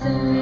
sun.